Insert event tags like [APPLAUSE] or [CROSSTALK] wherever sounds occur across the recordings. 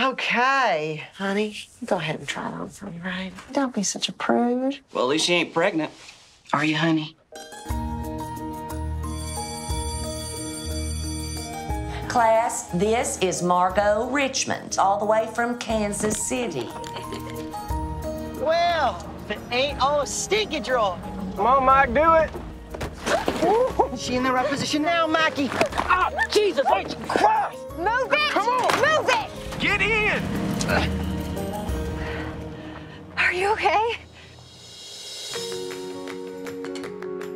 Okay, honey, go ahead and try it on for me, right? Don't be such a prude. Well, at least you ain't pregnant. Are you, honey? Class, this is Margot Richmond, all the way from Kansas City. Well, if it ain't all stinky draw. Come on, Mike, do it. Is she in the right position now, Mackie? Oh, Jesus, H. Christ! Move it! Come on. Move it! Get in. Are you okay?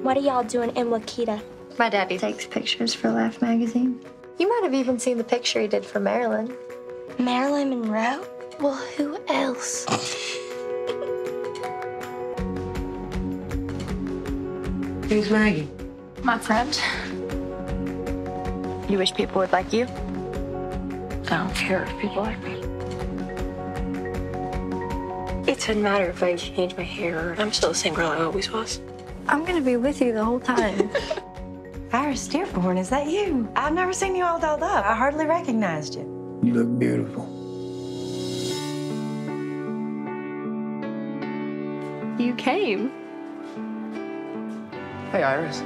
What are y'all doing in Wakita? My daddy takes pictures for Life magazine. You might have even seen the picture he did for Marilyn. Marilyn Monroe? Well, who else? [LAUGHS] Who's Maggie? My friend. You wish people would like you? I don't care if people like me. It doesn't matter if I change my hair. I'm still the same girl I always was. I'm gonna be with you the whole time. [LAUGHS] Iris Dearborn, is that you? I've never seen you all dolled up. I hardly recognized you. You look beautiful. you came. Hey, Iris.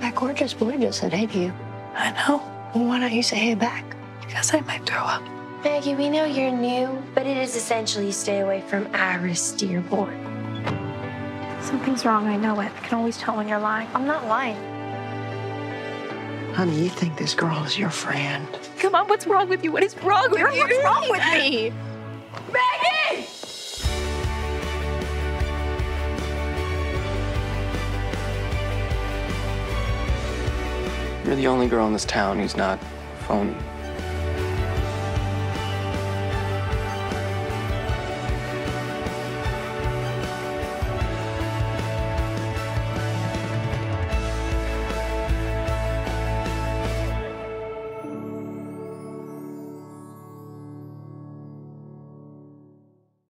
That gorgeous boy just said hey to you. I know. Well, why don't you say hey back? Because I might throw up. Maggie, we know you're new, but it is essentially stay away from Iris Dearborn. Something's wrong, I know it. I can always tell when you're lying. I'm not lying. Honey, you think this girl is your friend? Come on, what's wrong with you? What is wrong with you? What's wrong with me? Maggie! You're the only girl in this town who's not phony.